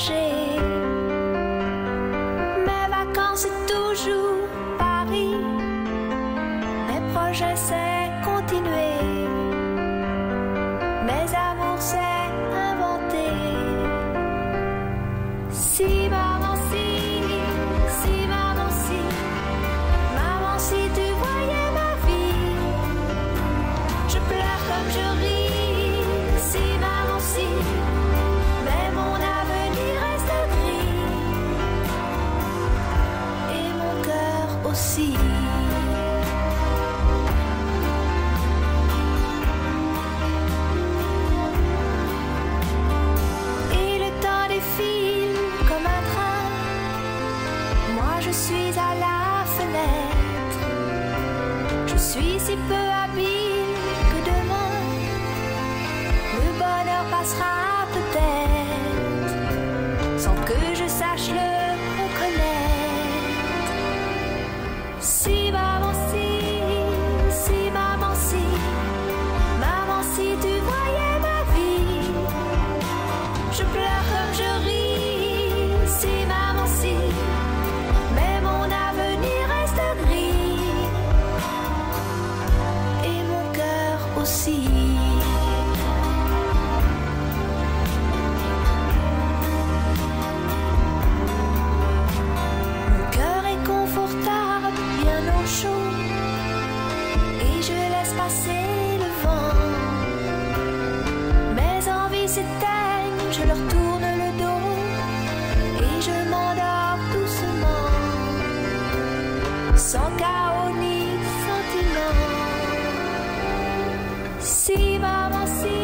Mes vacances, c'est toujours Paris. Mes projets, c'est continuer. Mes amours, c'est inventer. Si maman, si, si maman, si, maman, si tu voyais ma vie, je pleure comme je ris. Si maman, si, Et le temps défile comme un train. Moi je suis à la fenêtre. Je suis si peu habile Si maman si, si maman si, maman si tu voyais ma vie, je pleure comme je ris. Si maman si, mais mon avenir reste gris et mon cœur aussi. C'est le vent. Mes envies s'éteignent, je leur tourne le dos et je m'endors doucement, sans chaos ni sentiment. Si maman, si